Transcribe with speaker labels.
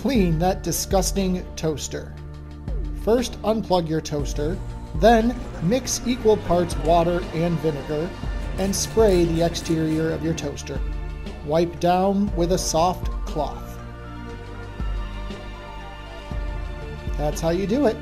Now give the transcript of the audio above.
Speaker 1: clean that disgusting toaster. First, unplug your toaster, then mix equal parts water and vinegar and spray the exterior of your toaster. Wipe down with a soft cloth. That's how you do it.